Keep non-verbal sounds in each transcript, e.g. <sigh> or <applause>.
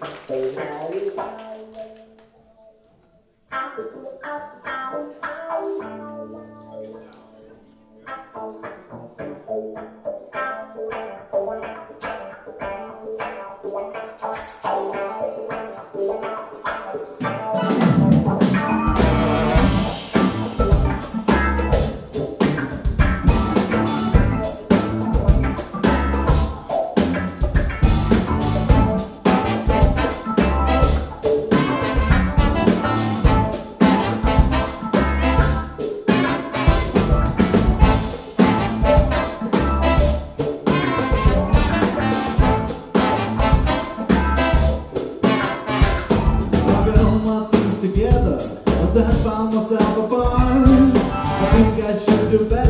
Thank you. found myself a bond I think I should do better.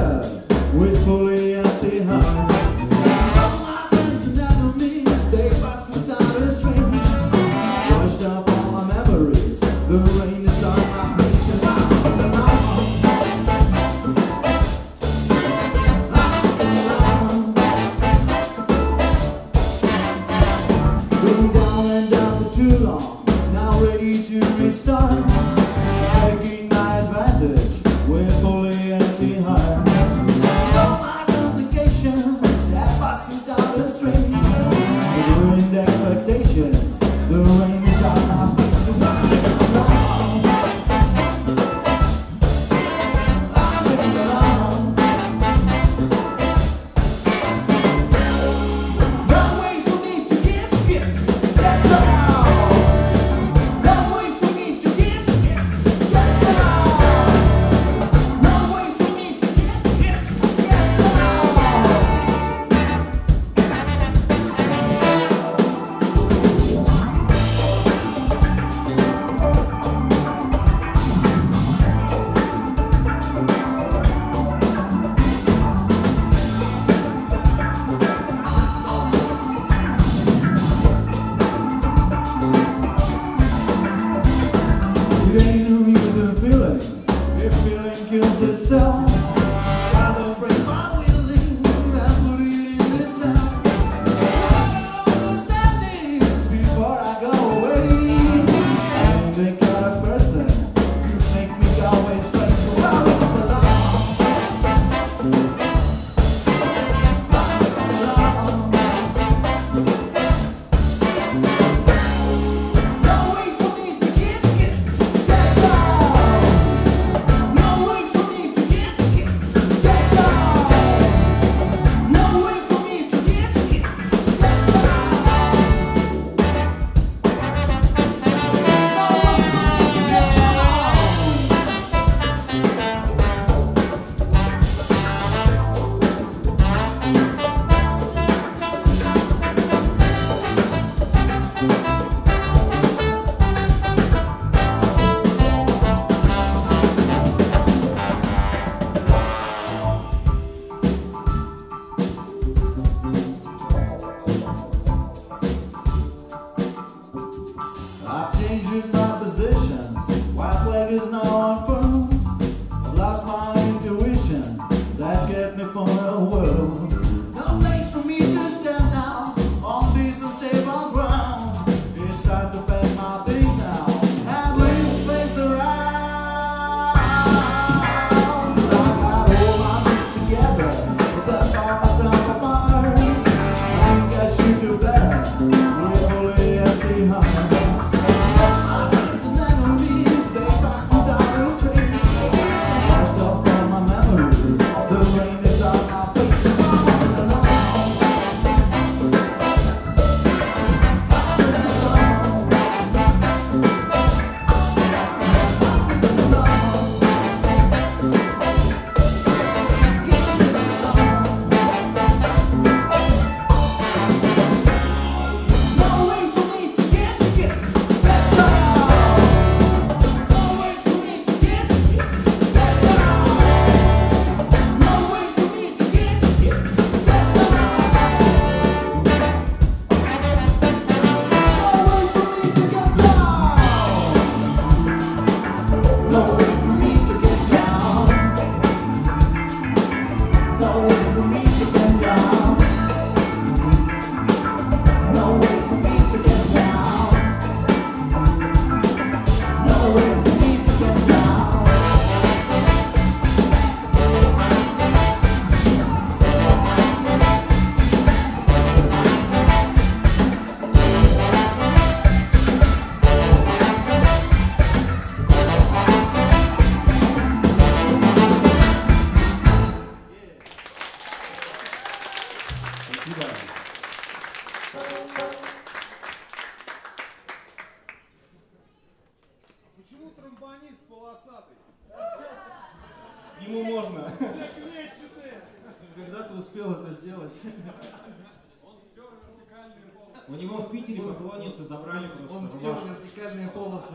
У него в Питере поклонницы забрали просто Он стер вертикальные полосы.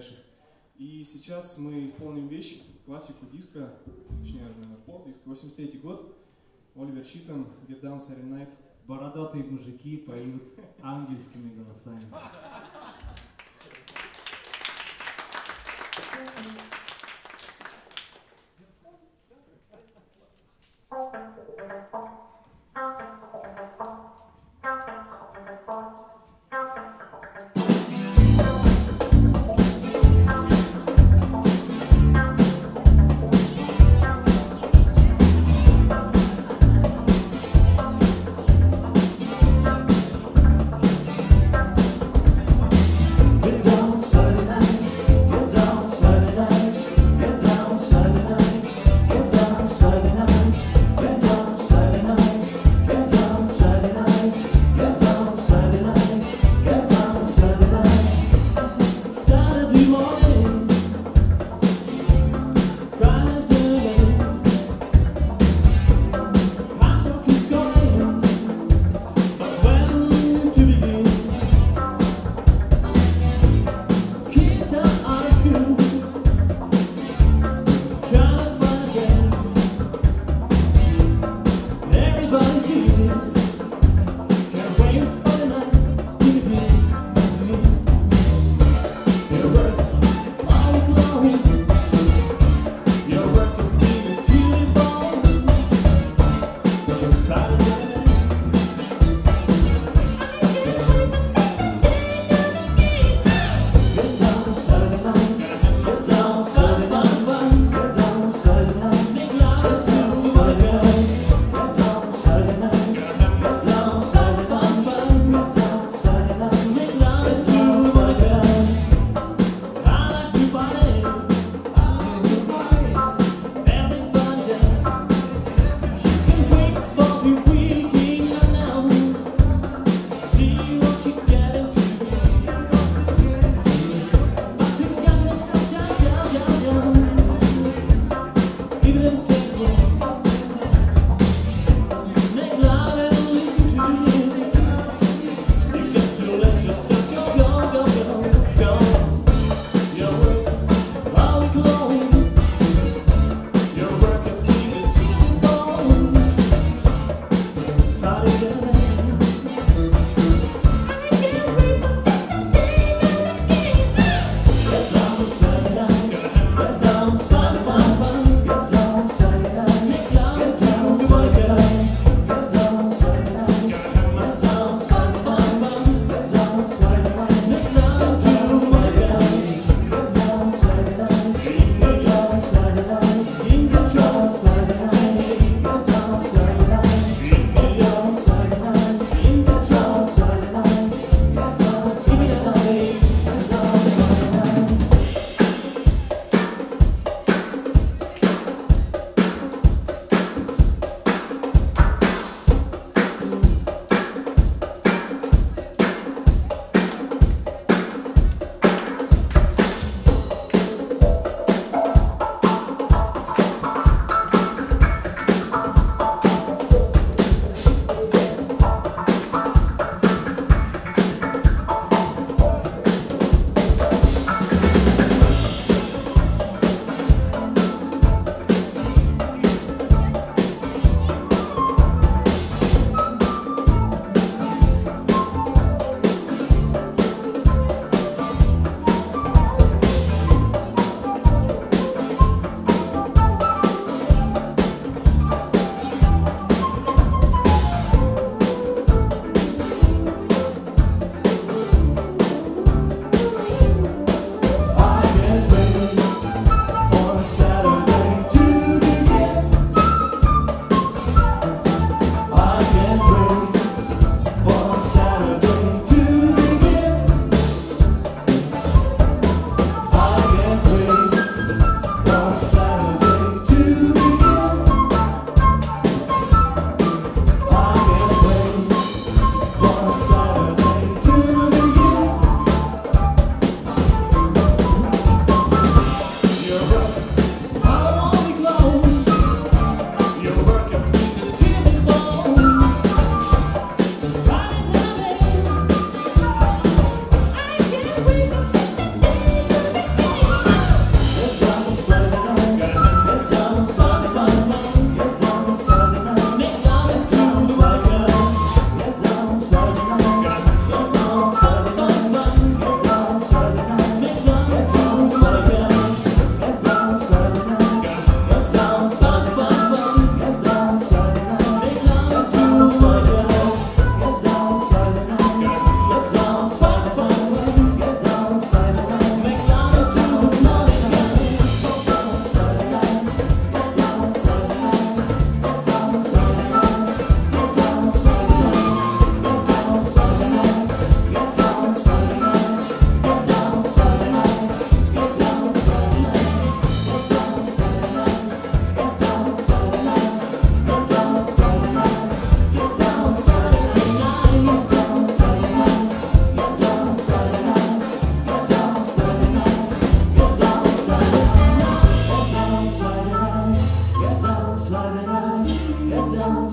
Ближайших. И сейчас мы исполним вещь, классику диска, точнее, наверное, пост-диск, 83 год, Оливер Читон, Get Down Saturday Night. Бородатые мужики поют ангельскими голосами. Get down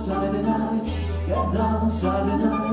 Saturday night, get down Saturday night.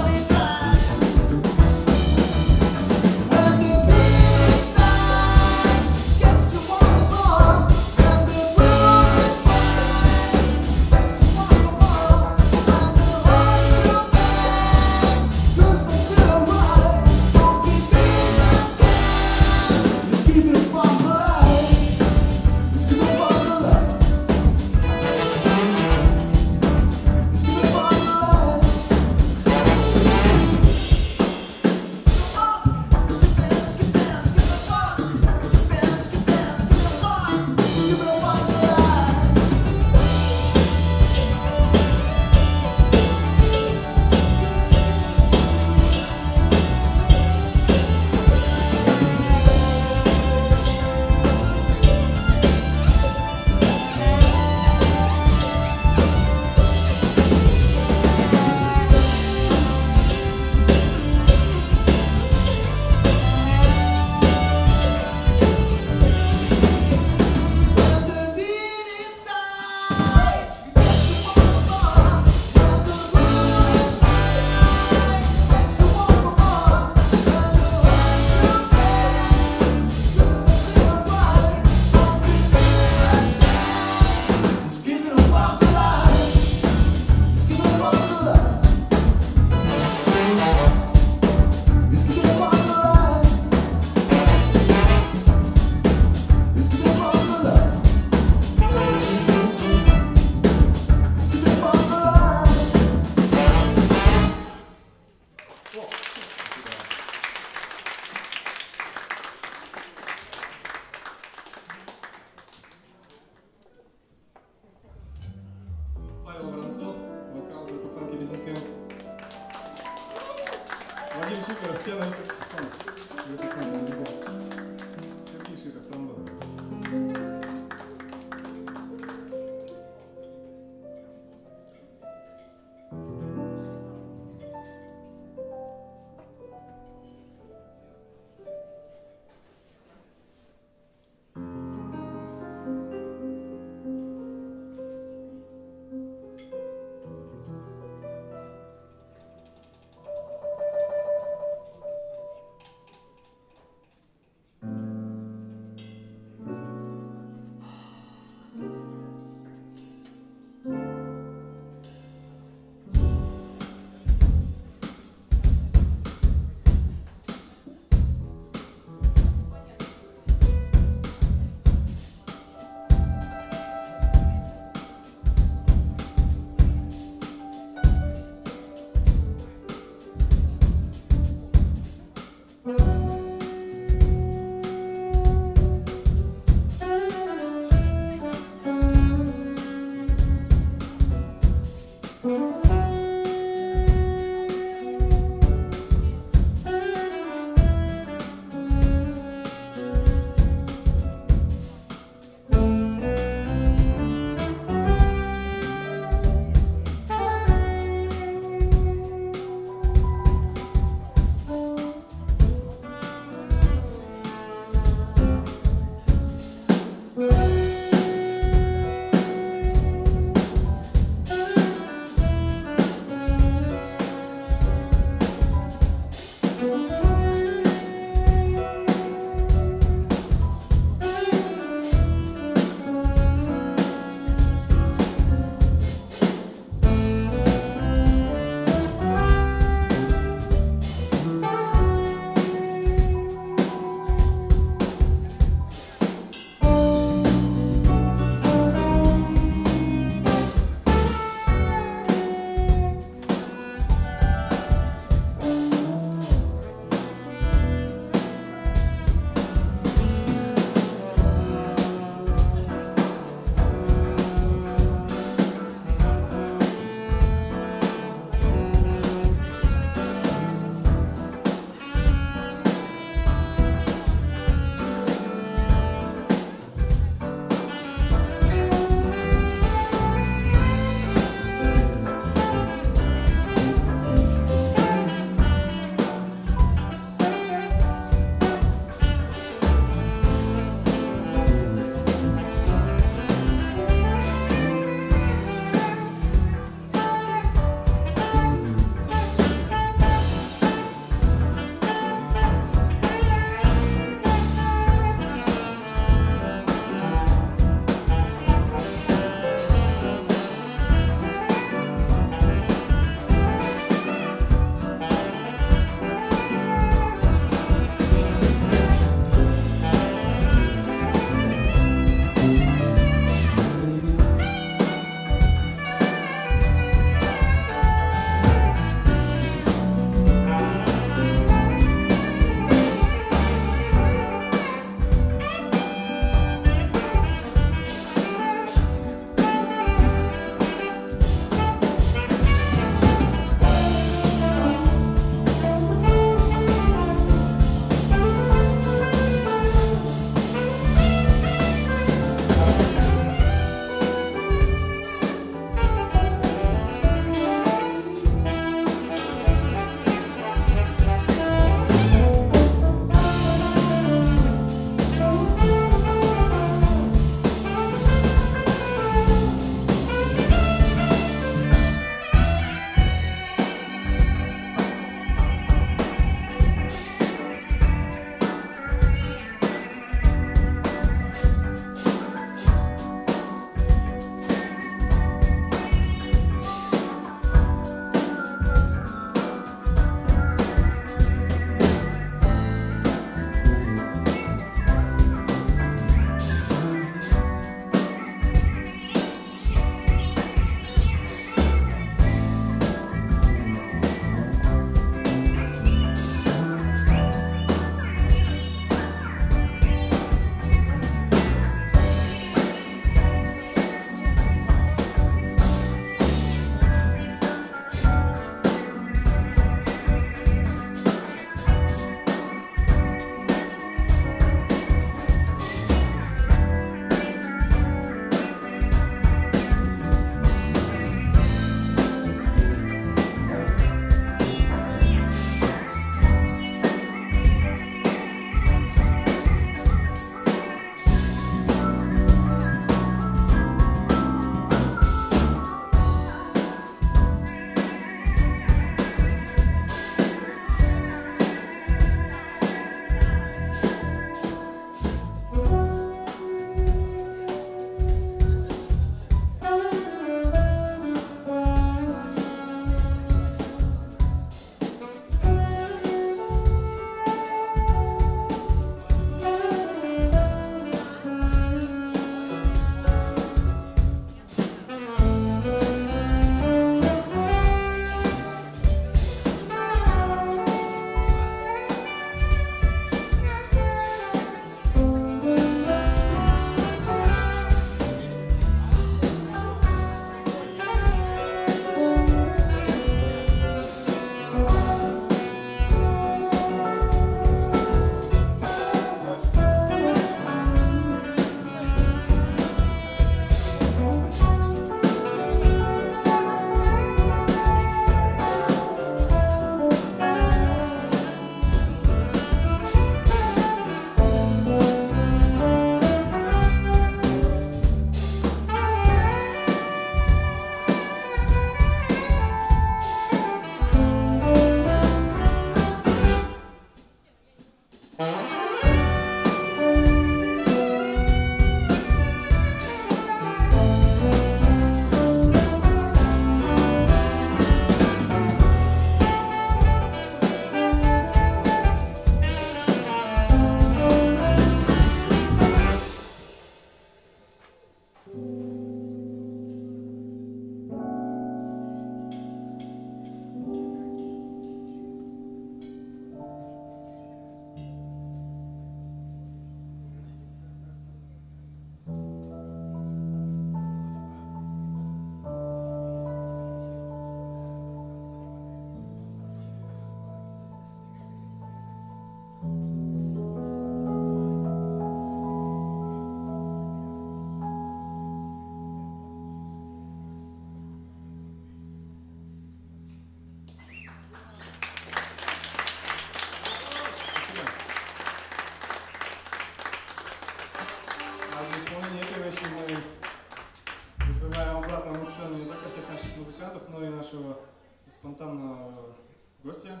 Спонтанного гостя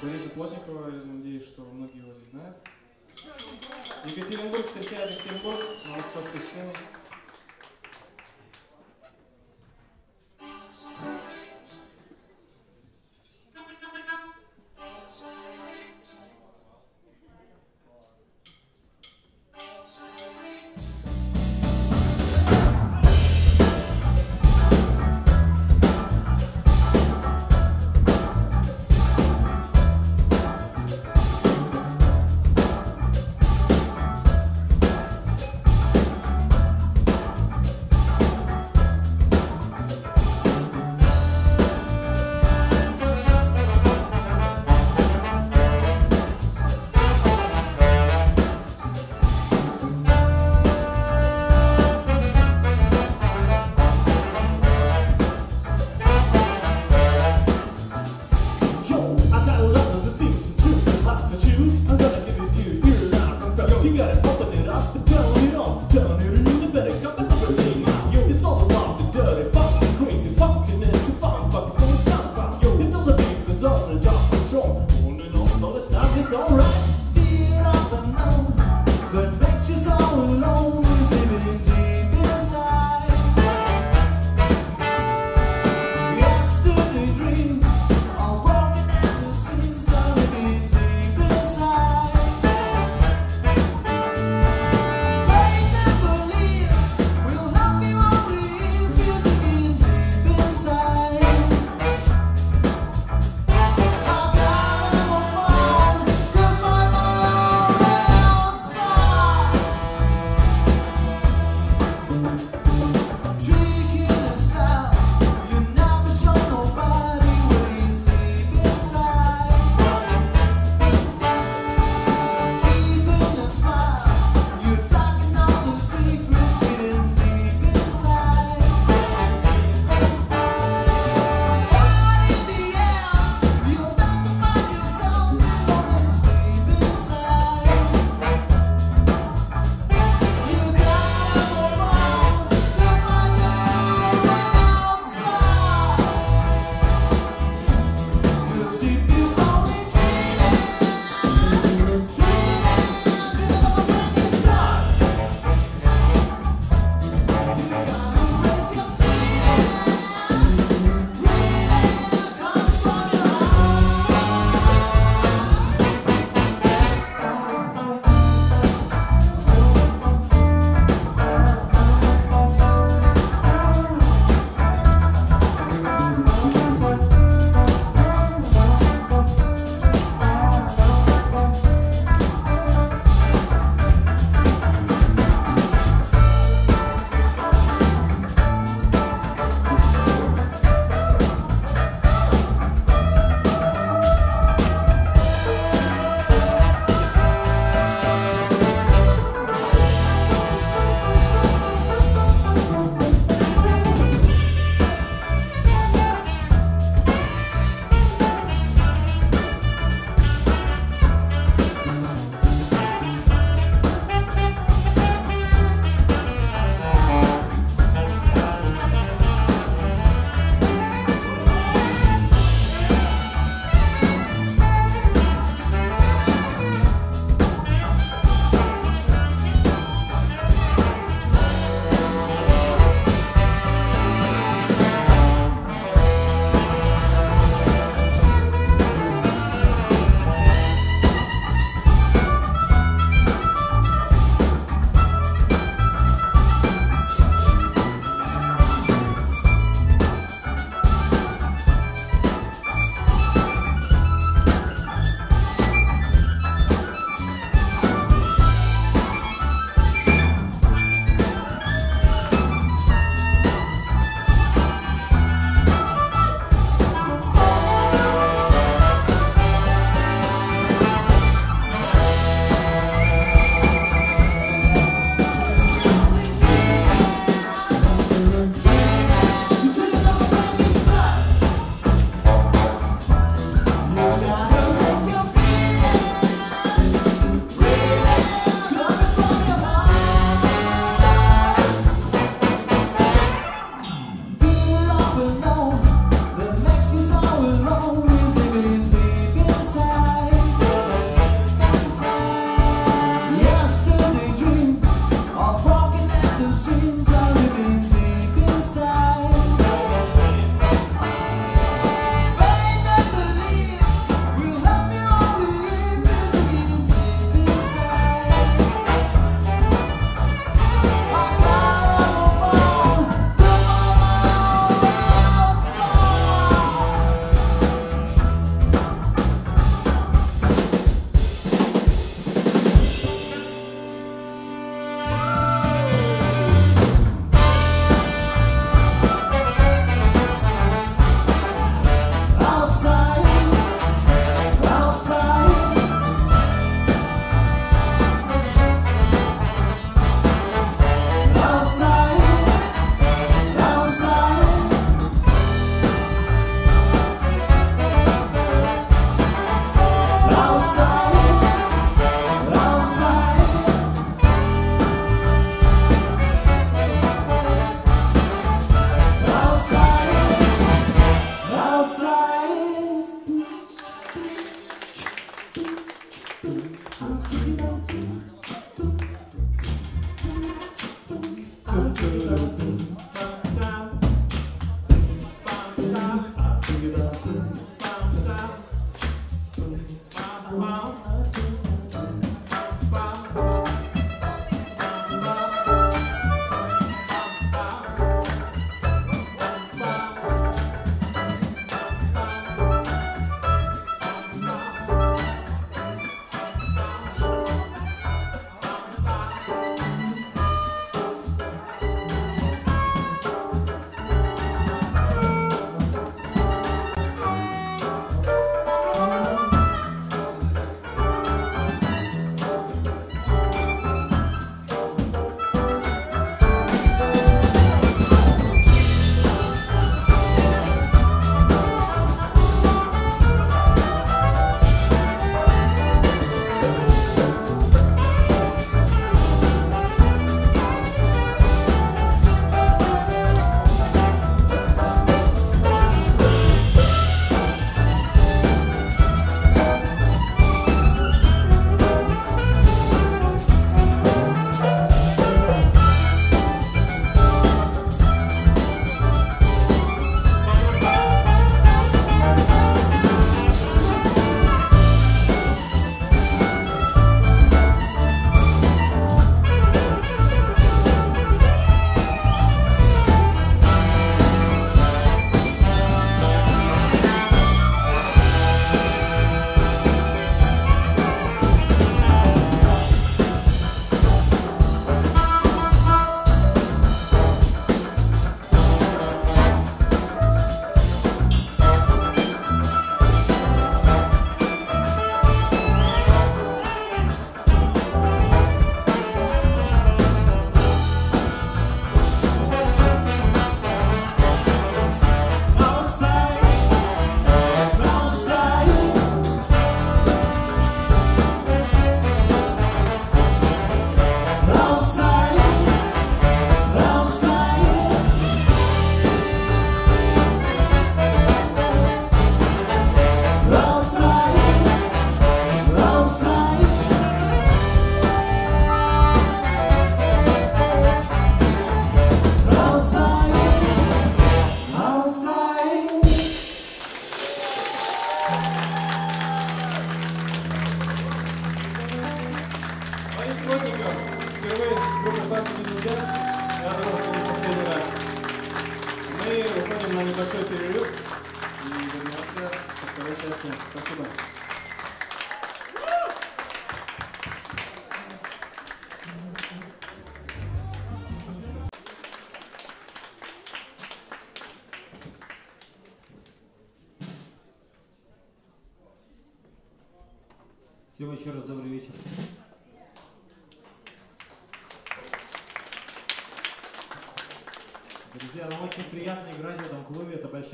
Бориса Плотникова. Я надеюсь, что многие его здесь знают. Екатеринбург встречает Екатеринбург на московской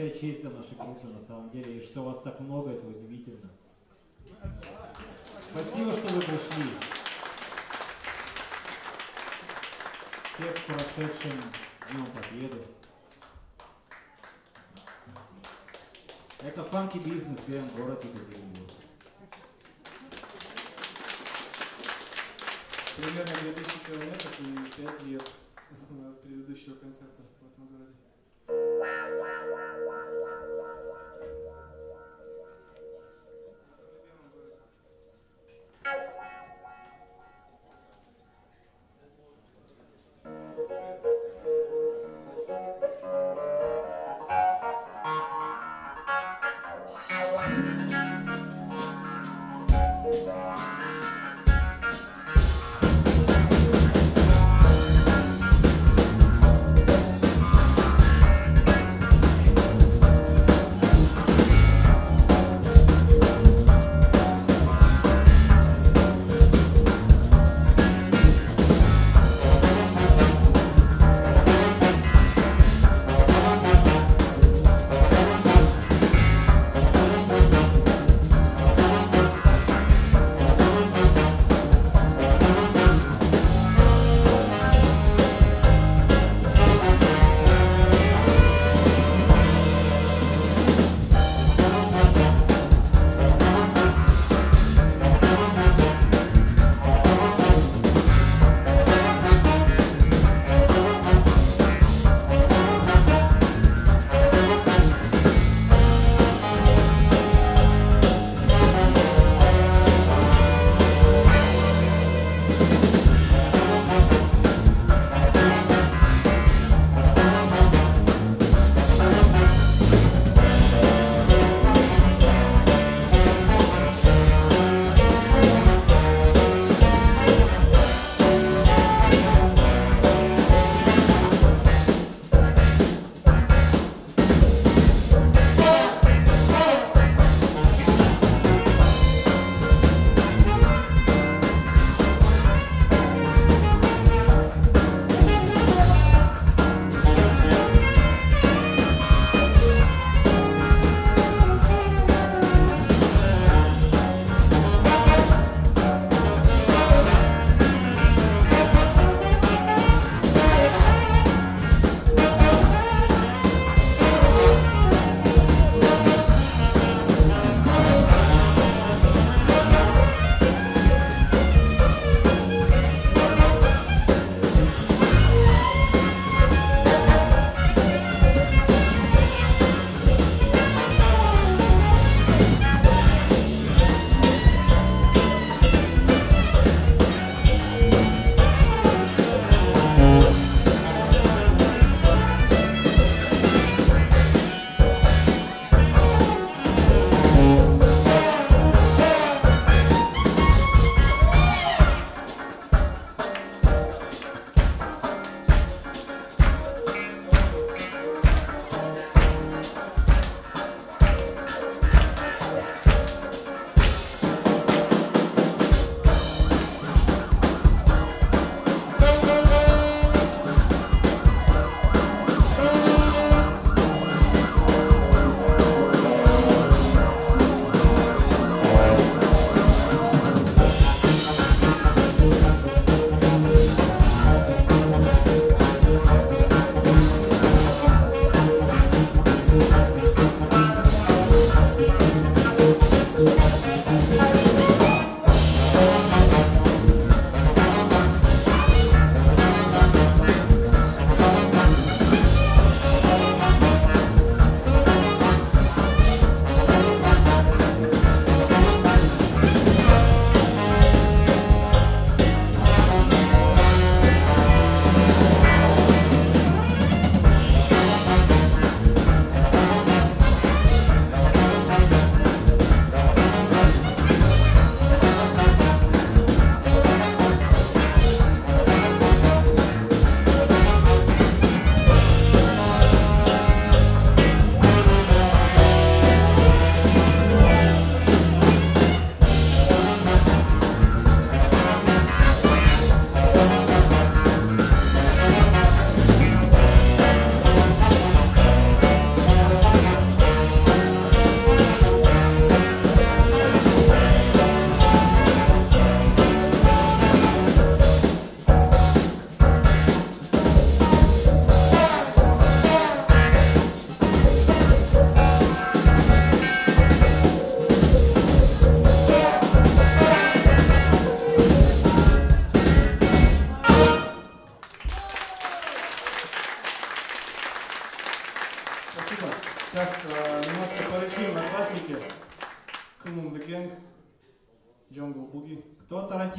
большая честь для нашей группы на самом деле, и что вас так много, это удивительно. Спасибо, что вы пришли. Всех с прошедшим Днем Победы. Это фанки бизнес, Грен, город Екатеринбург. Примерно 2000 километров и 5 лет предыдущего концерта в этом городе.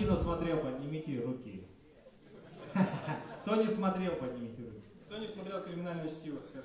Тарантино смотрел, поднимите руки. <laughs> Кто не смотрел, поднимите руки. Кто не смотрел криминальное чтиво, скажем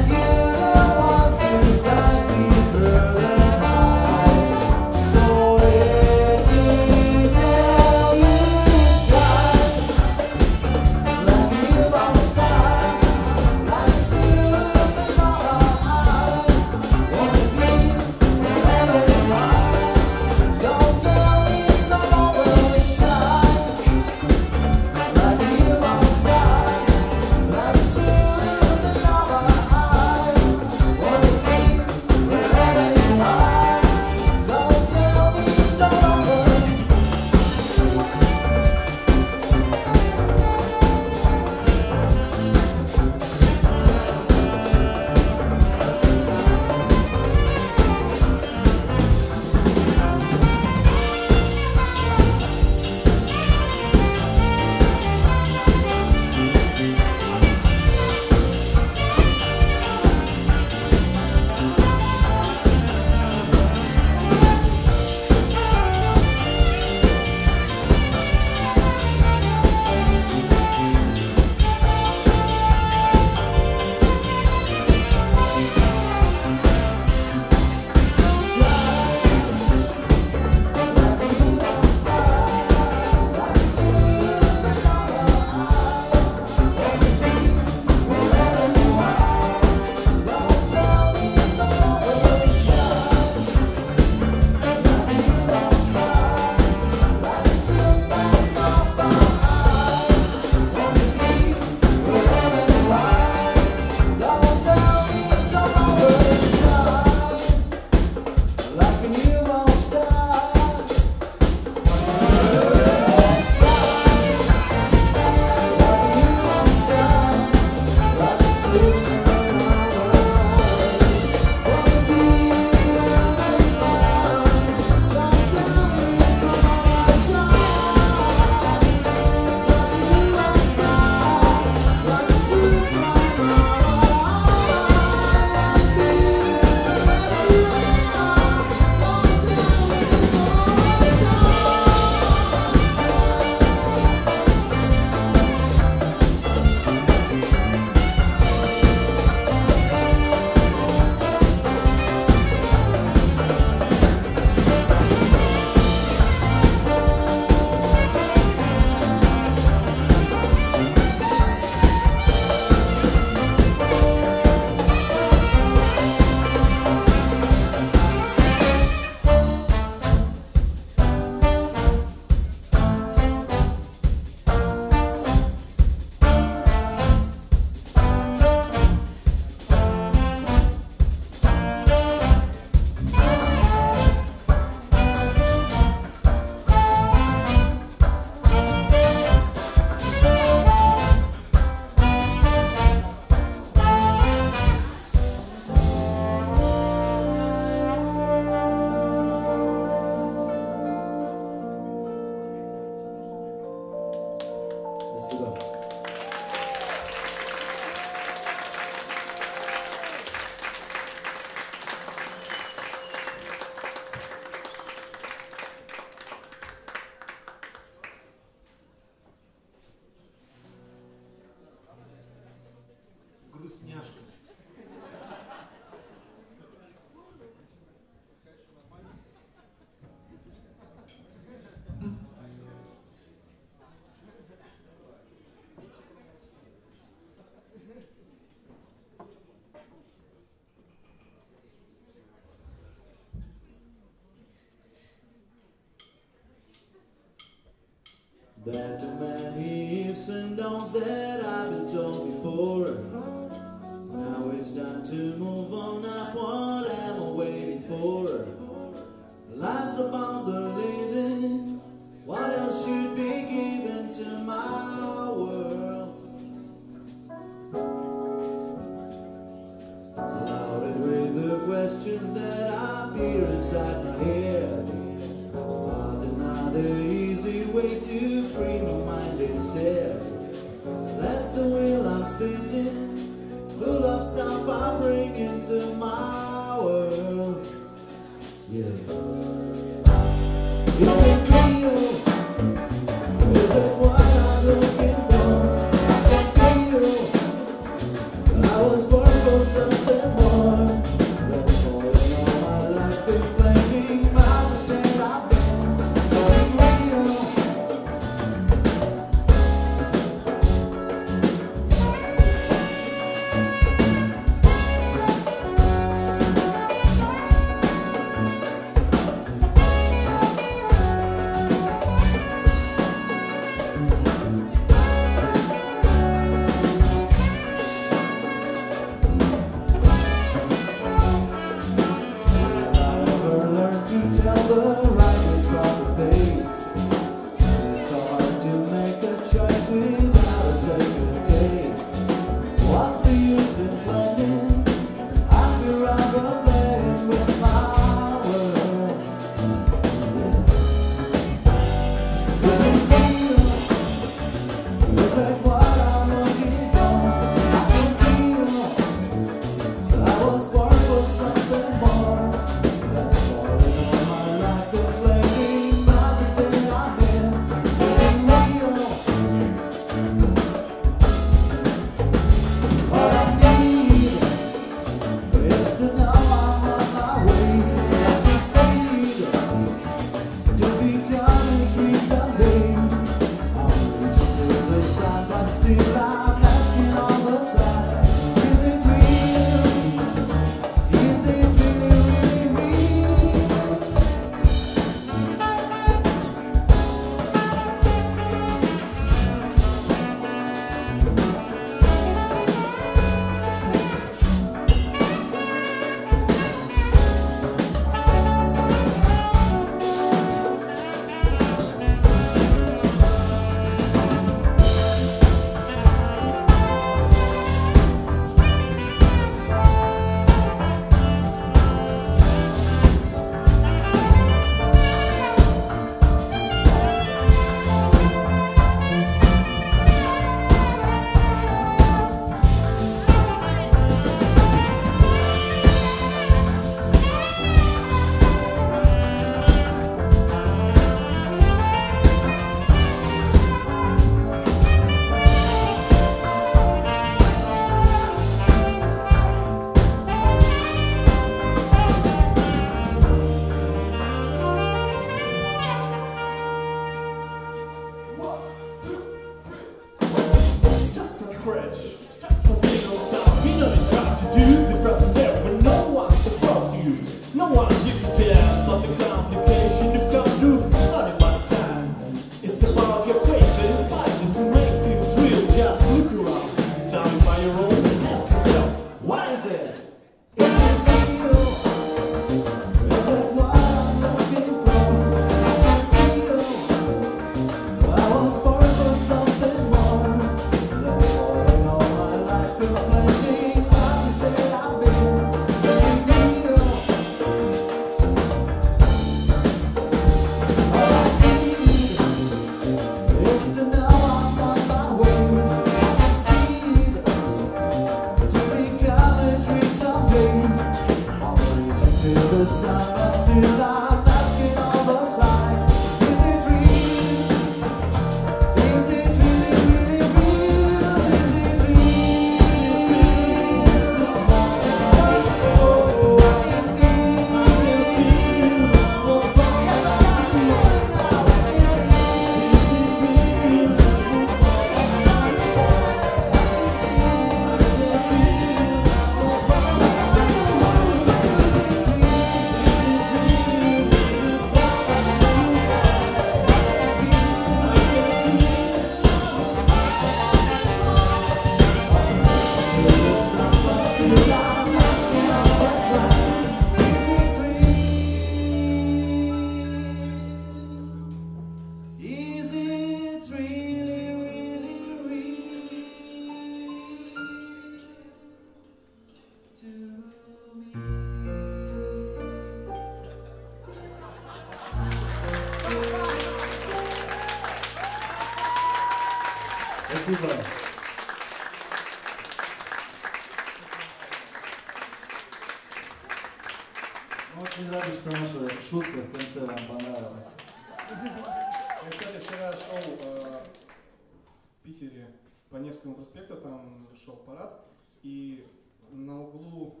И на углу,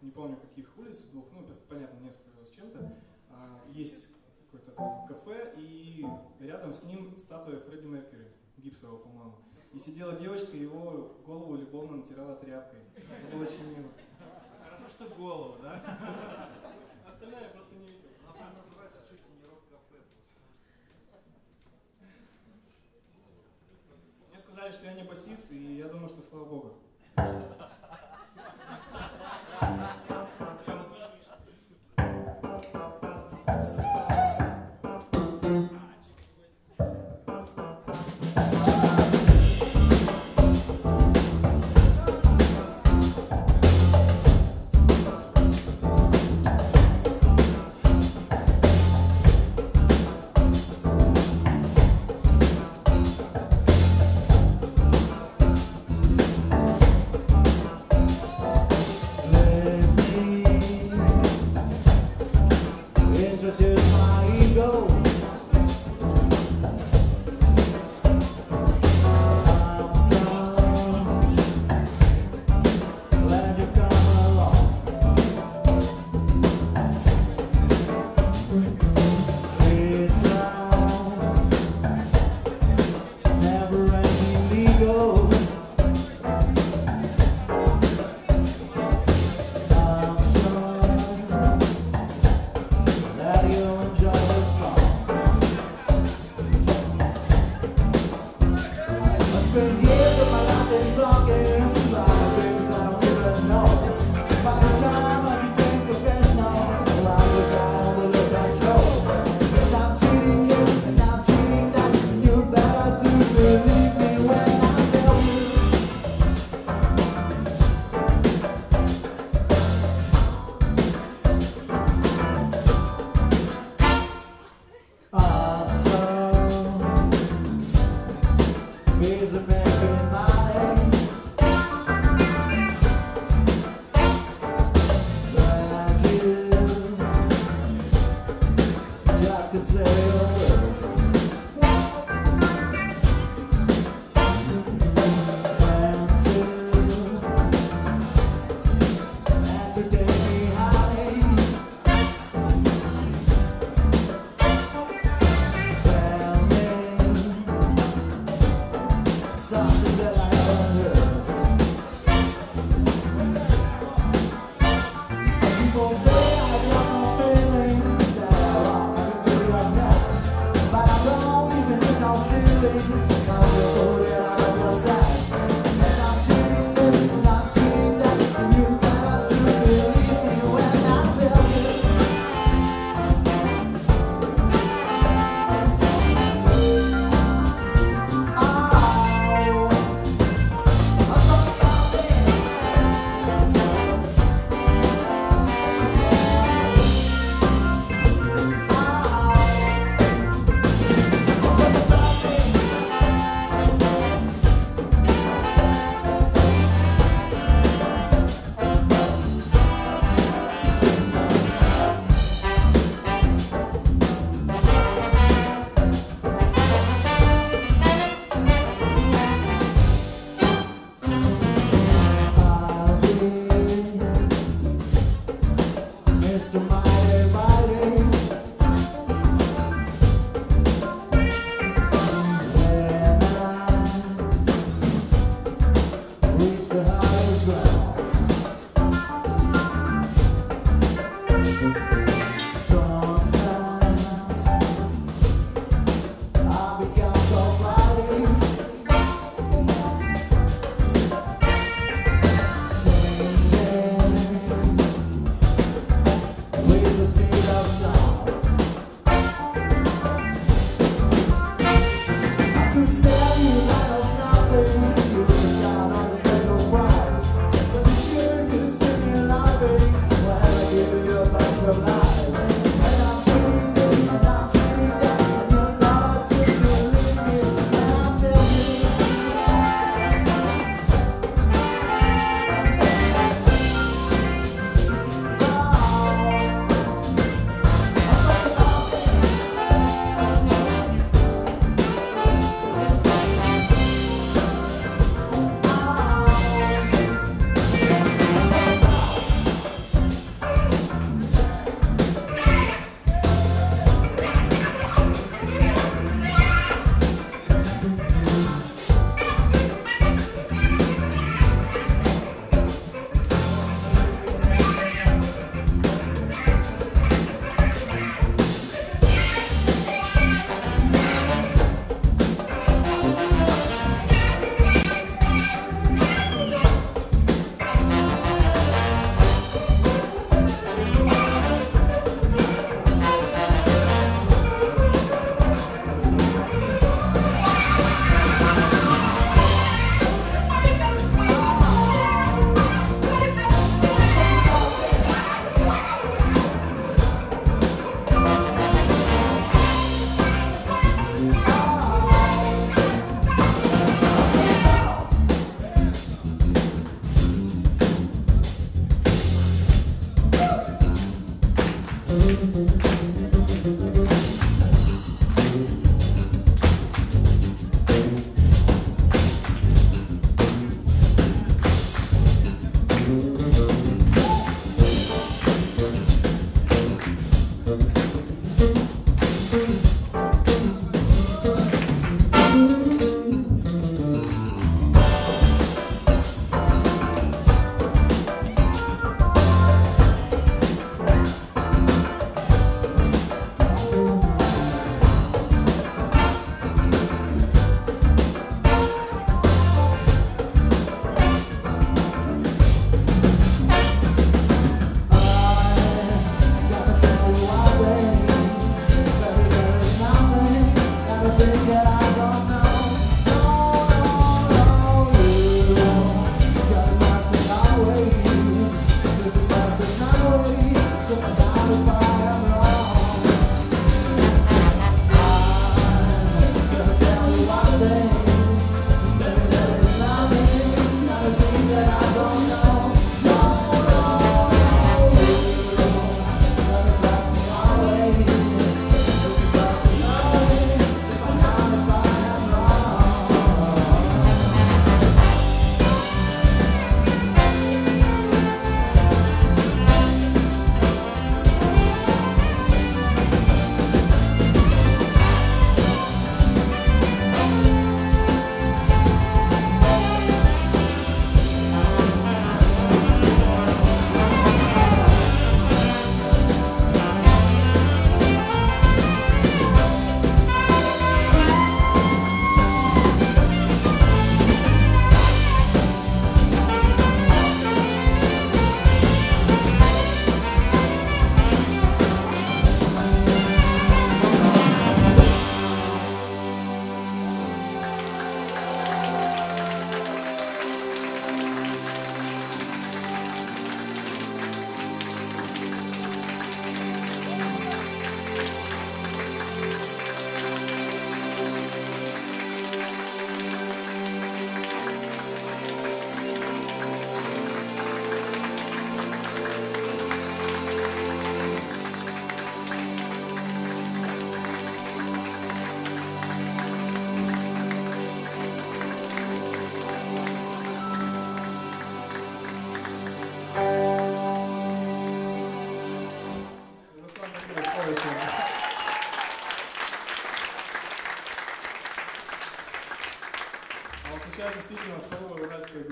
не помню каких улиц, двух, ну, ну понятно, несколько с чем-то, а, есть какое-то там кафе, и рядом с ним статуя Фредди Меркьюри, гипсового, по-моему. И сидела девочка, его голову любовно натирала тряпкой. Это было очень мило. Хорошо, что голову, да? <laughs> Остальное я просто не видел. Она называется чуть ли не рок-кафе просто. Мне сказали, что я не басист, и я думаю, что слава богу. stop.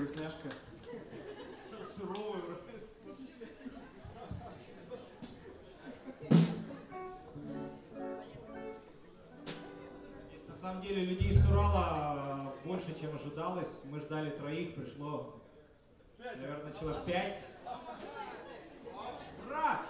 Брюсняшка. Суровый На самом деле людей с Урала больше, чем ожидалось. Мы ждали троих, пришло, наверное, человек пять. Ура!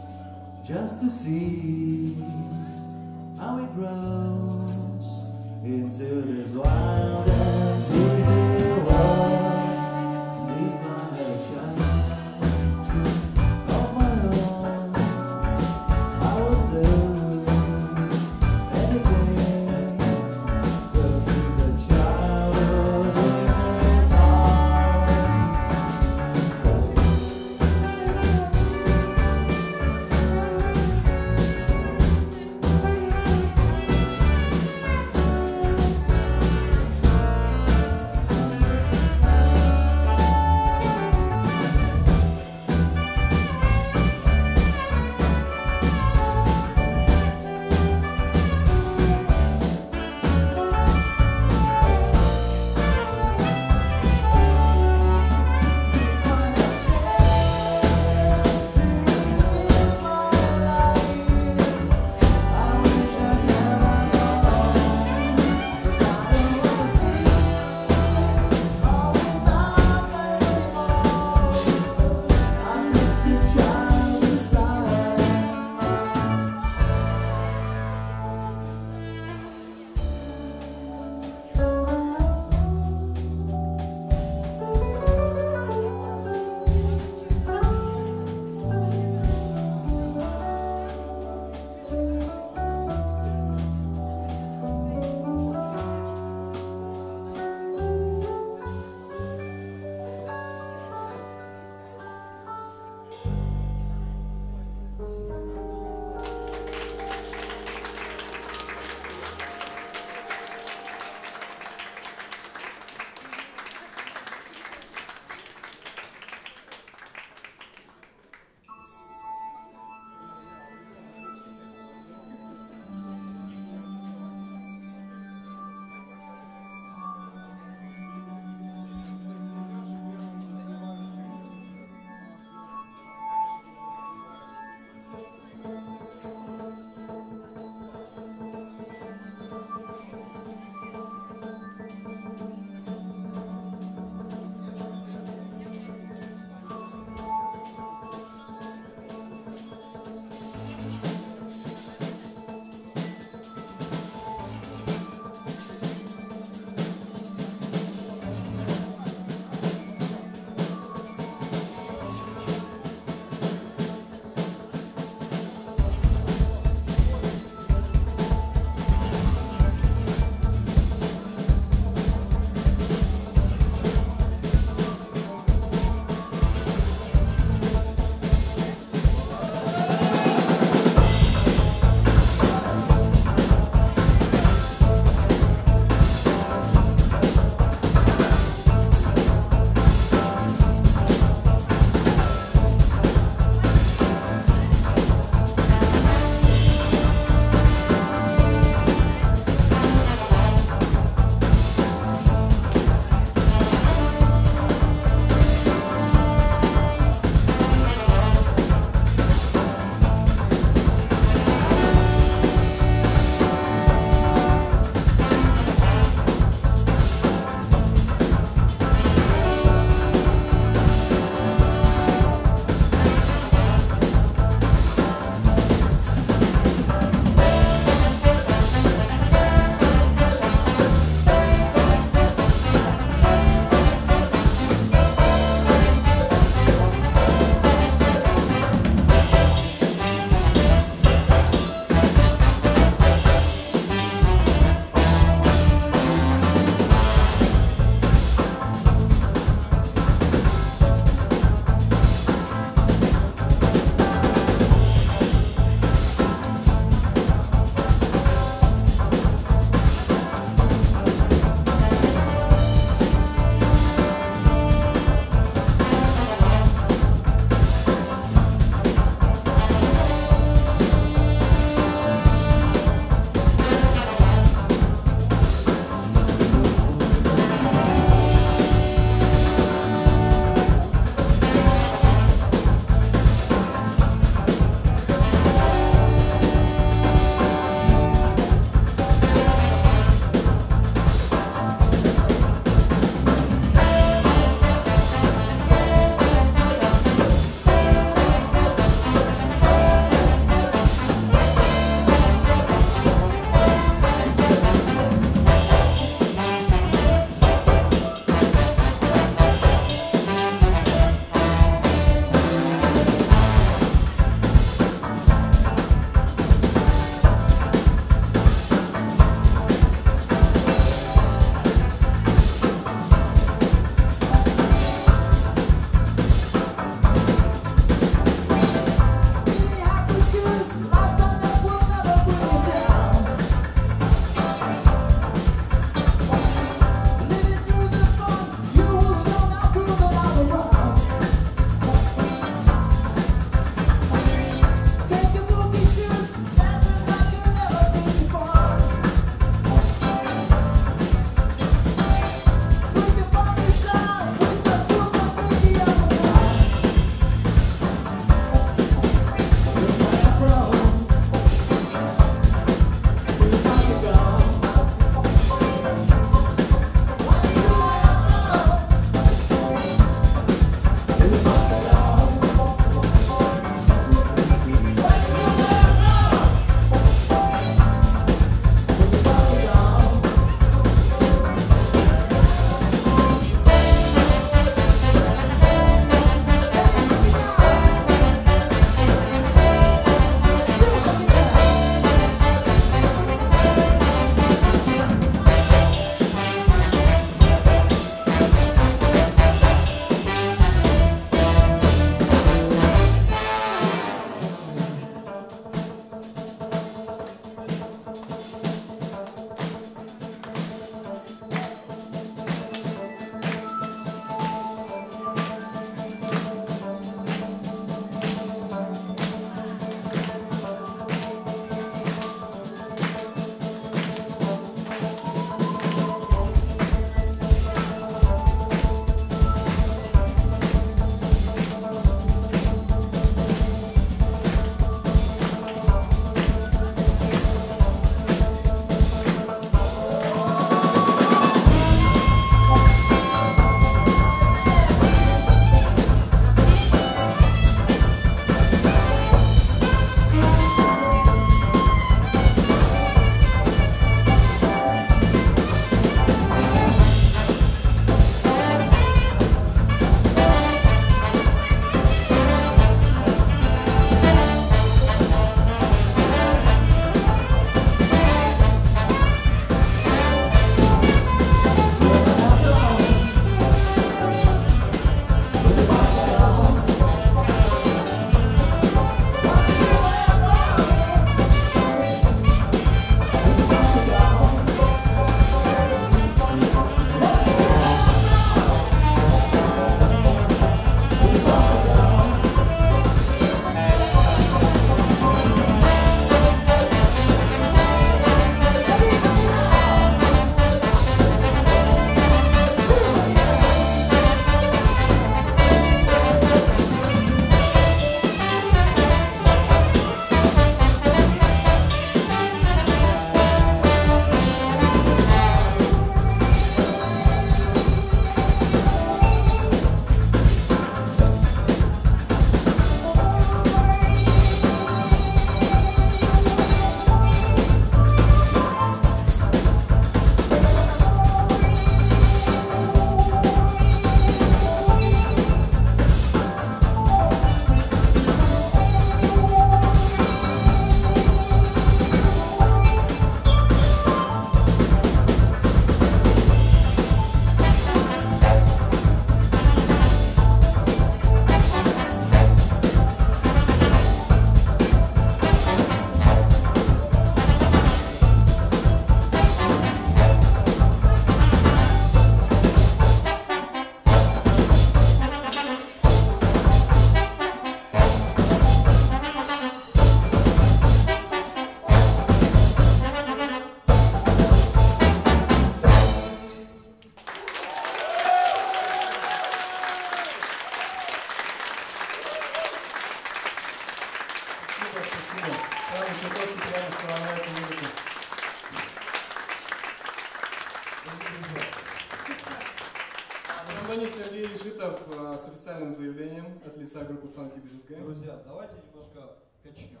лица группы Фанки Бизнес Гайд. Друзья, давайте немножко качнем.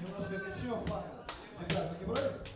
Немножко качнем фанк. Ребята, вы не против?